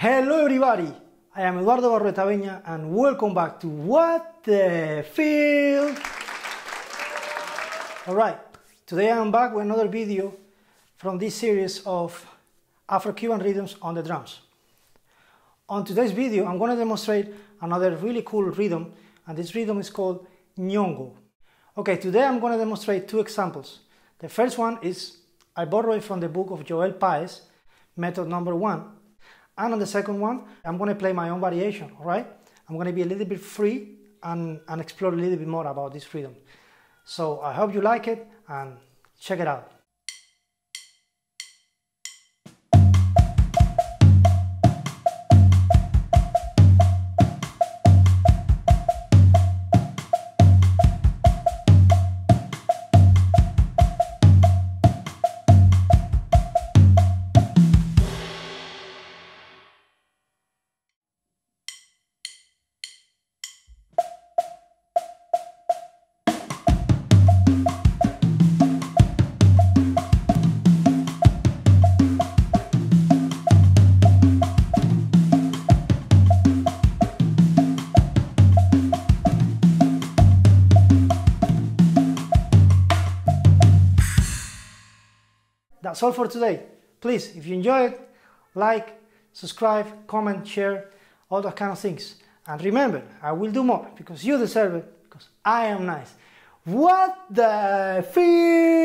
Hello everybody, I am Eduardo Barrueta Beña and welcome back to What the Fill. Alright, today I am back with another video from this series of Afro-Cuban rhythms on the drums. On today's video I'm going to demonstrate another really cool rhythm and this rhythm is called Ñongo. Okay, today I'm going to demonstrate two examples. The first one is I borrowed it from the book of Joel Paez, method number one, and on the second one, I'm going to play my own variation, all right? I'm going to be a little bit free and, and explore a little bit more about this freedom. So I hope you like it and check it out. That's all for today. Please, if you enjoyed, like, subscribe, comment, share, all that kind of things. And remember, I will do more because you deserve it, because I am nice. What the Fill?